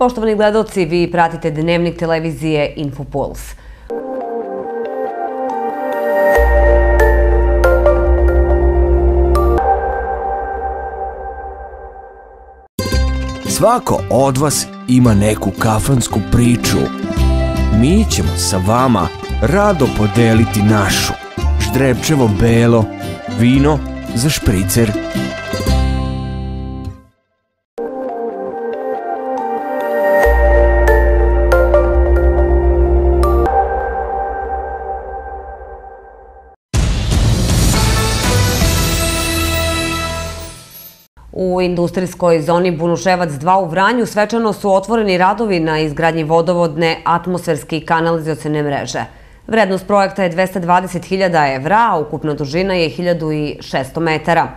Poštovani gledalci, vi pratite dnevnik televizije Infopuls. Svako od vas ima neku kafansku priču. Mi ćemo sa vama rado podeliti našu. Ždrebčevo belo, vino za špricer. U industrijskoj zoni Bunuševac 2 u Vranju svečano su otvoreni radovi na izgradnji vodovodne atmosferske i kanalizacione mreže. Vrednost projekta je 220.000 evra, a ukupna dužina je 1600 metara.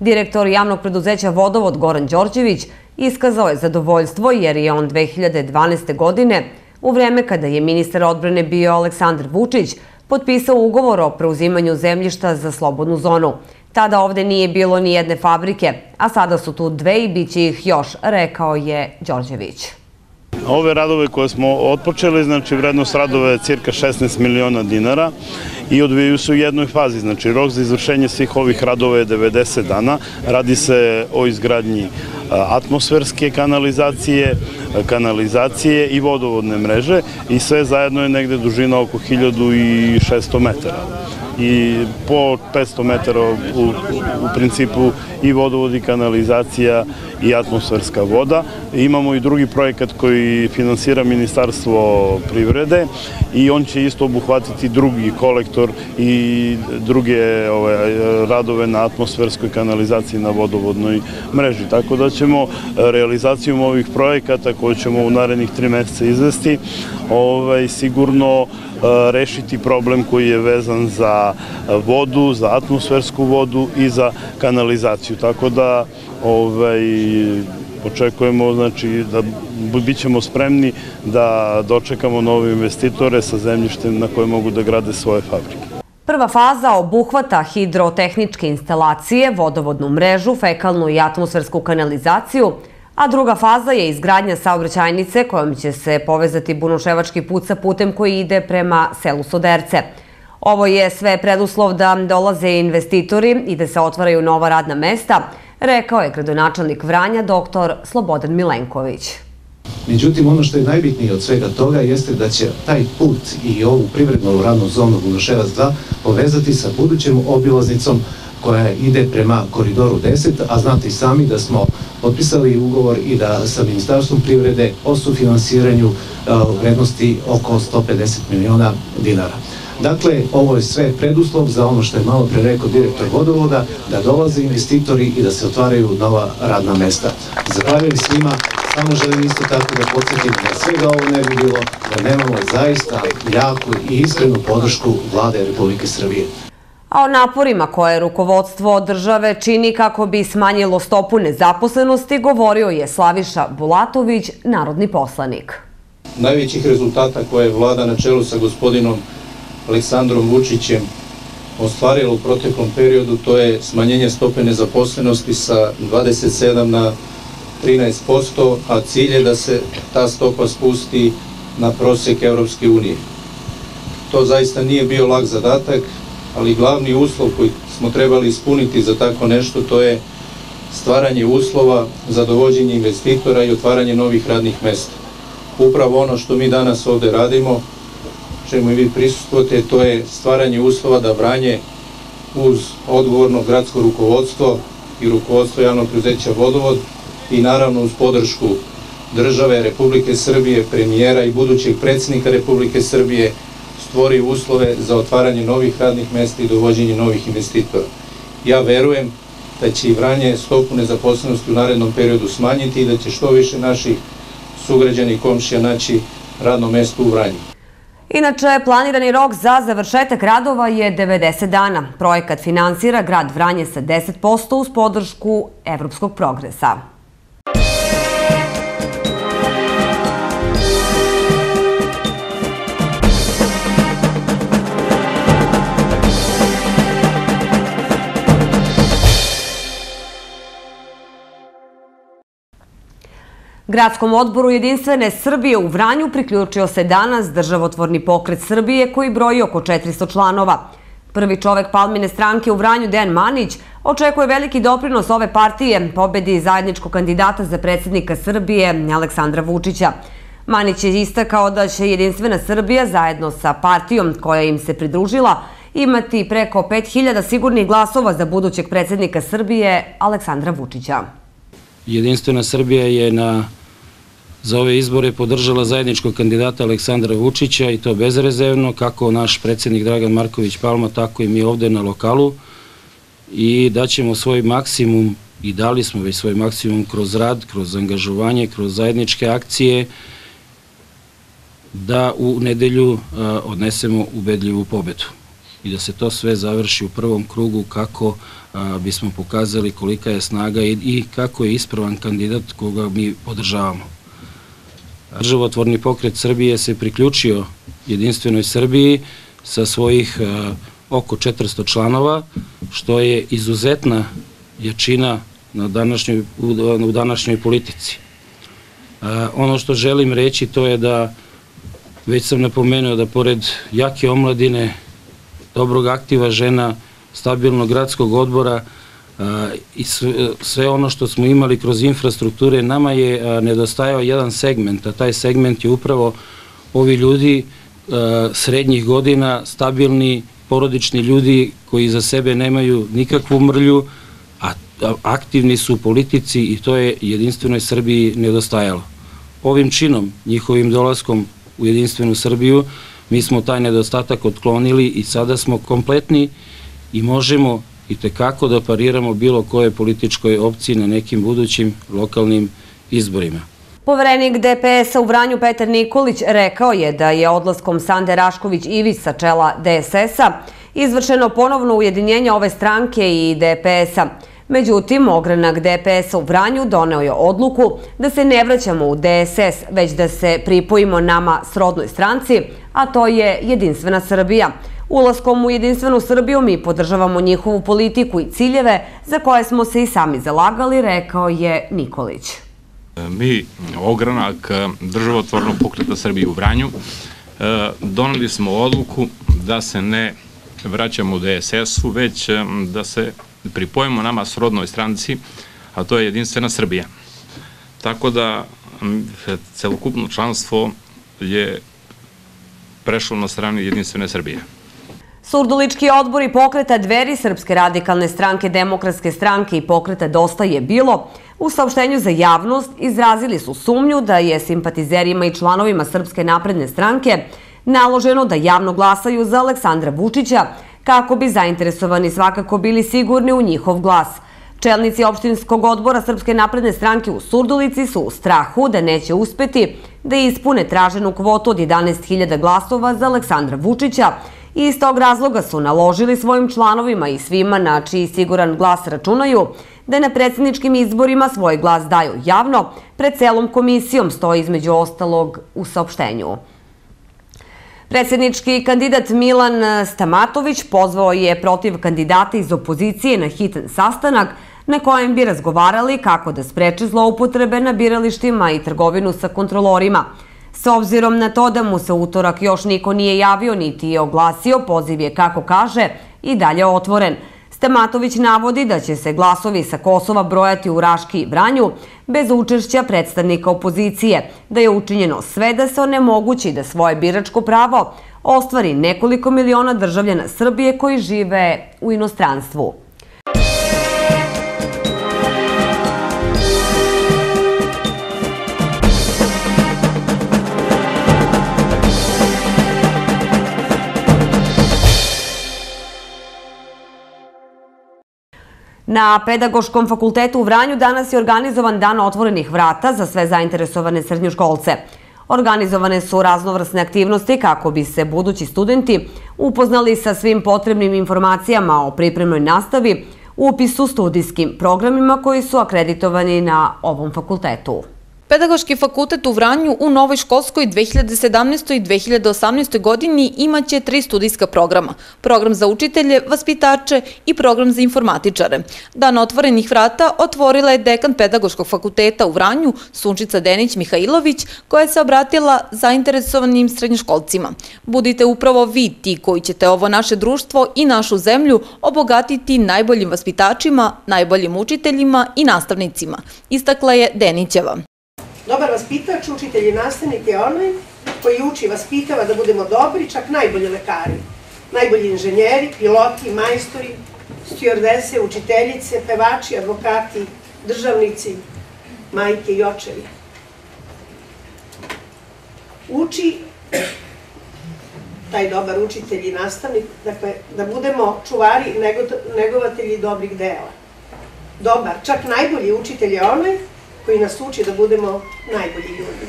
Direktor javnog preduzeća Vodovod Goran Đorđević iskazao je zadovoljstvo jer je on 2012. godine, u vreme kada je ministar odbrane bio Aleksandar Vučić, potpisao ugovor o preuzimanju zemljišta za slobodnu zonu. Tada ovde nije bilo ni jedne fabrike, a sada su tu dve i bit će ih još, rekao je Đorđević. Ove radove koje smo otpočeli, znači vrednost radova je cirka 16 miliona dinara i odvijaju se u jednoj fazi. Znači rok za izvršenje svih ovih radova je 90 dana. Radi se o izgradnji atmosferske kanalizacije, kanalizacije i vodovodne mreže i sve zajedno je negde dužina oko 1600 metara i po 500 metara u, u principu i vodovod i kanalizacija i atmosferska voda. Imamo i drugi projekat koji finansira Ministarstvo privrede i on će isto obuhvatiti drugi kolektor i druge ove, radove na atmosferskoj kanalizaciji na vodovodnoj mreži. Tako da ćemo realizacijom ovih projekata koje ćemo u narednih tri meseca izvesti ovaj, sigurno rešiti problem koji je vezan za vodu, za atmosfersku vodu i za kanalizaciju. Tako da ovaj, očekujemo znači, da bit ćemo spremni da dočekamo nove investitore sa zemljištem na koje mogu da grade svoje fabrike. Prva faza obuhvata hidrotehničke instalacije, vodovodnu mrežu, fekalnu i atmosfersku kanalizaciju, a druga faza je izgradnja saobraćajnice kojom će se povezati Bunoševački put sa putem koji ide prema selu Soderce. Ovo je sve preduslov da dolaze investitori i da se otvaraju nova radna mesta, rekao je gradonačelnik Vranja dr. Slobodan Milenković. Međutim, ono što je najbitnije od svega toga jeste da će taj put i ovu privrednu radnu zonu Bunoševac 2 povezati sa budućem obilaznicom koja ide prema koridoru 10, a znate i sami da smo potpisali ugovor i da sa Ministarstvom privrede o sufinansiranju vrednosti oko 150 miliona dinara. Dakle, ovo je sve preduslov za ono što je malo pre rekao direktor vodovoda, da dolaze investitori i da se otvaraju nova radna mesta. Zahvaljujem svima, samo želim isto tako da podsjetim da svega ovo ne bi bilo, da nemamo zaista jaku i iskrenu podršku vlade Republike Srbije. A o naporima koje rukovodstvo države čini kako bi smanjilo stopu nezaposlenosti govorio je Slaviša Bulatović, narodni poslanik. Najvećih rezultata koje je vlada na čelu sa gospodinom Aleksandrom Vučićem ostvarila u proteklom periodu, to je smanjenje stope nezaposlenosti sa 27 na 13%, a cilj je da se ta stopa spusti na prosek Evropske unije. To zaista nije bio lak zadatak, ali glavni uslov koji smo trebali ispuniti za tako nešto, to je stvaranje uslova za dovođenje investitora i otvaranje novih radnih mesta. Upravo ono što mi danas ovde radimo, čemu i vi prisustujete, to je stvaranje uslova da Vranje uz odgovorno gradsko rukovodstvo i rukovodstvo javnog preduzeća Vodovod i naravno uz podršku države Republike Srbije, premijera i budućeg predsjednika Republike Srbije stvori uslove za otvaranje novih radnih mesta i dovođenje novih investitora. Ja verujem da će i Vranje stopu nezaposlenosti u narednom periodu smanjiti i da će što više naših sugrađani i komšija naći radno mesto u Vranju. Inače, planirani rok za završetak radova je 90 dana. Projekat finansira grad Vranje sa 10% uz podršku Evropskog progresa. Gradskom odboru Jedinstvene Srbije u Vranju priključio se danas državotvorni pokret Srbije koji broji oko 400 članova. Prvi čovek Palmine stranke u Vranju, Dejan Manić, očekuje veliki doprinos ove partije pobedi zajedničkog kandidata za predsjednika Srbije Aleksandra Vučića. Manić je istakao da će Jedinstvena Srbija zajedno sa partijom koja im se pridružila imati preko 5000 sigurnih glasova za budućeg predsjednika Srbije Aleksandra Vučića. Jedinstvena Srbija je na za ove izbore podržala zajedničkog kandidata Aleksandra Vučića i to bezrezervno, kako naš predsjednik Dragan Marković Palma, tako i mi ovde na lokalu. I daćemo svoj maksimum i dali smo već svoj maksimum kroz rad, kroz angažovanje, kroz zajedničke akcije da u nedelju odnesemo ubedljivu pobedu i da se to sve završi u prvom krugu kako bismo pokazali kolika je snaga i kako je ispravan kandidat koga mi podržavamo. Državotvorni pokret Srbije se priključio jedinstvenoj Srbiji sa svojih oko 400 članova, što je izuzetna jačina na današnjoj, u današnjoj politici. Ono što želim reći to je da već sam napomenuo da pored jake omladine, dobrog aktiva žena, stabilnog gradskog odbora i sve ono što smo imali kroz infrastrukture, nama je nedostajao jedan segment, a taj segment je upravo ovi ljudi srednjih godina, stabilni, porodični ljudi koji za sebe nemaju nikakvu mrlju, a aktivni su u politici i to je jedinstvenoj Srbiji nedostajalo. Ovim činom, njihovim dolaskom u jedinstvenu Srbiju, mi smo taj nedostatak otklonili i sada smo kompletni i možemo i tekako da pariramo bilo koje političkoj opciji na nekim budućim lokalnim izborima. Poverenik DPS-a u Vranju Petar Nikolić rekao je da je odlaskom Sande Rašković-Ivić sa čela DSS-a izvršeno ponovno ujedinjenje ove stranke i DPS-a. Međutim, ogranak DPS-a u Vranju doneo je odluku da se ne vraćamo u DSS, već da se pripojimo nama srodnoj stranci, a to je Jedinstvena Srbija. Ulaskom u Jedinstvenu Srbiju mi podržavamo njihovu politiku i ciljeve za koje smo se i sami zalagali, rekao je Nikolić. Mi, ogranak državotvornog pokreta Srbije u Vranju, donali smo odluku da se ne vraćamo u DSS-u, već da se pripojimo nama srodnoj stranci, a to je Jedinstvena Srbija. Tako da celokupno članstvo je prešlo na strani Jedinstvene Srbije. Surdulički odbor i pokreta dveri Srpske radikalne stranke, Demokratske stranke i pokreta Dosta je bilo, u saopštenju za javnost izrazili su sumnju da je simpatizerima i članovima Srpske napredne stranke naloženo da javno glasaju za Aleksandra Vučića kako bi zainteresovani svakako bili sigurni u njihov glas. Čelnici opštinskog odbora Srpske napredne stranke u Surdulici su u strahu da neće uspeti da ispune traženu kvotu od 11.000 glasova za Aleksandra Vučića i iz tog razloga su naložili svojim članovima i svima na čiji siguran glas računaju da na predsjedničkim izborima svoj glas daju javno, pred celom komisijom stoji između ostalog u saopštenju. Predsjednički kandidat Milan Stamatović pozvao je protiv kandidata iz opozicije na hitan sastanak na kojem bi razgovarali kako da spreče zloupotrebe na biralištima i trgovinu sa kontrolorima. S obzirom na to da mu se utorak još niko nije javio niti je oglasio, poziv je, kako kaže, i dalje otvoren – Stamatović navodi da će se glasovi sa Kosova brojati u Raški i Vranju bez učešća predstavnika opozicije, da je učinjeno sve da se onemogući da svoje biračko pravo ostvari nekoliko miliona državljana Srbije koji žive u inostranstvu. Na Pedagoškom fakultetu u Vranju danas je organizovan dan otvorenih vrata za sve zainteresovane srednjoškolce. Organizovane su raznovrsne aktivnosti kako bi se budući studenti upoznali sa svim potrebnim informacijama o pripremnoj nastavi, upisu studijskim programima koji su akreditovani na ovom fakultetu. Pedagoški fakultet u Vranju u novoj školskoj 2017. i 2018. godini imaće tri studijska programa. Program za učitelje, vaspitače i program za informatičare. Dan otvorenih vrata otvorila je dekan Pedagoškog fakulteta u Vranju, Sunčica Denić-Mihajlović, koja se obratila zainteresovanim srednjoškolcima. Budite upravo vi ti koji ćete ovo naše društvo i našu zemlju obogatiti najboljim vaspitačima, najboljim učiteljima i nastavnicima, istakla je Denićeva. Dobar vaspitač, učitelj i nastavnik je onaj koji uči i vaspitava da budemo dobri, čak najbolji lekari, najbolji inženjeri, piloti, majstori, stjordese, učiteljice, pevači, advokati, državnici, majke i očevi. Uči taj dobar učitelj i nastavnik, dakle, da budemo čuvari negovatelji dobrih dela. Dobar, čak najbolji učitelj je onaj koji nas uči da budemo najbolji ljudi.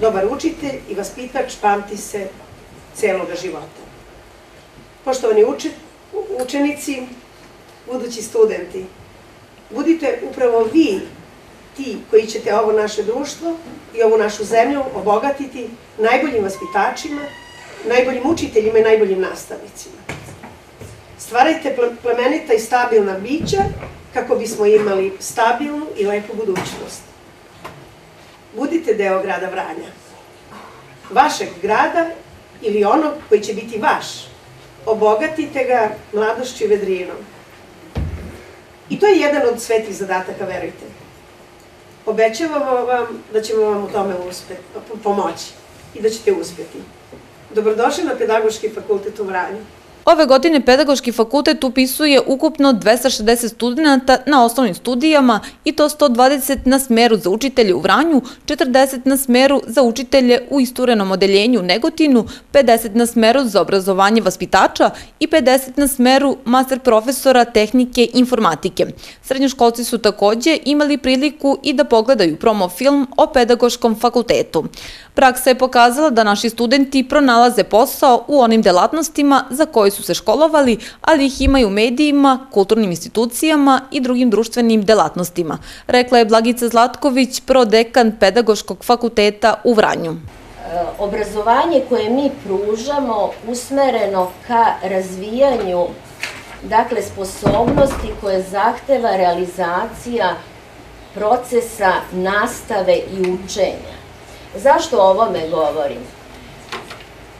Dobar učitelj i vaspitač pamti se celoga života. Poštovani uče, učenici, budući studenti, budite upravo vi ti koji ćete ovo naše društvo i ovu našu zemlju obogatiti najboljim vaspitačima, najboljim učiteljima i najboljim nastavnicima. Stvarajte plemenita i stabilna bića kako bismo imali stabilnu i lepu budućnost. Budite deo grada Vranja. Vašeg grada ili onog koji će biti vaš. Obogatite ga mladošću i vedrinom. I to je jedan od svetih zadataka, verujte. Obećavamo vam da ćemo vam u tome pomoći i da ćete uspeti. Dobrodošli na Pedagoški fakultet u Vranju. Ove godine Pedagoški fakultet upisuje ukupno 260 studenta na osnovnim studijama i to 120 na smeru za učitelje u Vranju, 40 na smeru za učitelje u isturenom odeljenju u Negotinu, 50 na smeru za obrazovanje vaspitača i 50 na smeru master profesora tehnike informatike. Srednjoškolci su takođe imali priliku i da pogledaju promo film o Pedagoškom fakultetu. Praksa je pokazala da naši studenti pronalaze posao u onim delatnostima za koje su se školovali, ali ih imaju u medijima, kulturnim institucijama i drugim društvenim delatnostima, rekla je Blagica Zlatković, prodekan Pedagoškog fakulteta u Vranju. E, obrazovanje koje mi pružamo usmereno ka razvijanju dakle, sposobnosti koje zahteva realizacija procesa nastave i učenja. Zašto o ovome govorim?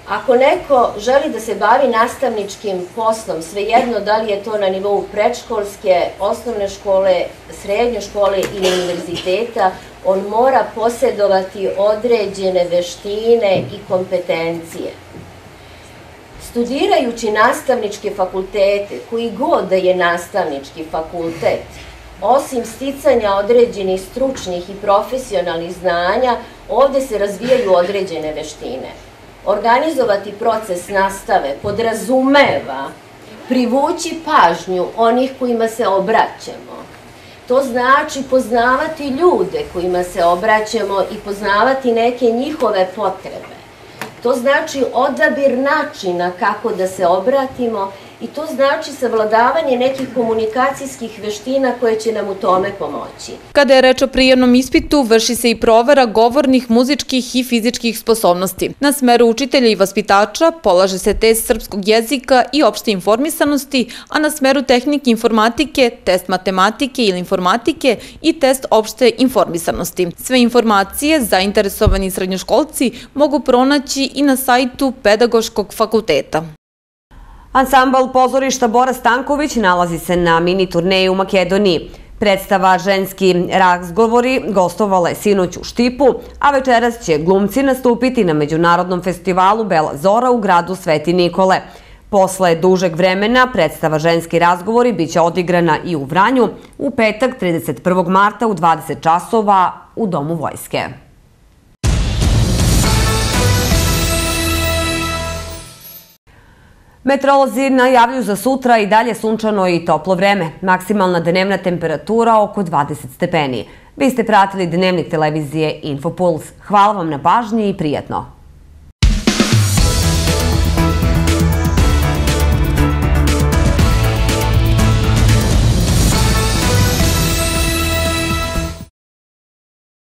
Ako neko želi da se bavi nastavničkim poslom, svejedno da li je to na nivou predškolske, osnovne škole, srednje škole ili univerziteta, on mora posjedovati određene veštine i kompetencije. Studirajući nastavničke fakultete, koji god da je nastavnički fakultet, osim sticanja određenih stručnih i profesionalnih znanja, ovde se razvijaju određene veštine. Organizovati proces nastave podrazumeva privući pažnju onih kojima se obraćamo. To znači poznavati ljude kojima se obraćamo i poznavati neke njihove potrebe. To znači odabir načina kako da se obratimo i to znači savladavanje nekih komunikacijskih veština koje će nam u tome pomoći. Kada je reč o prijemnom ispitu, vrši se i provera govornih, muzičkih i fizičkih sposobnosti. Na smeru učitelja i vaspitača polaže se test srpskog jezika i opšte informisanosti, a na smeru tehnike informatike, test matematike ili informatike i test opšte informisanosti. Sve informacije zainteresovani srednjoškolci mogu pronaći i na sajtu Pedagoškog fakulteta. Ansambal pozorišta Bora Stanković nalazi se na mini turneji u Makedoniji. Predstava Ženski razgovori gostovala je sinoć u Štipu, a večeras će glumci nastupiti na Međunarodnom festivalu Bela Zora u gradu Sveti Nikole. Posle dužeg vremena predstava Ženski razgovori biće odigrana i u Vranju u petak 31. marta u 20 časova u Domu vojske. Meteorolozi najavljuju za sutra i dalje sunčano i toplo vreme. Maksimalna dnevna temperatura oko 20 stepeni. Vi ste pratili dnevnik televizije Infopuls. Hvala vam na pažnji i prijatno.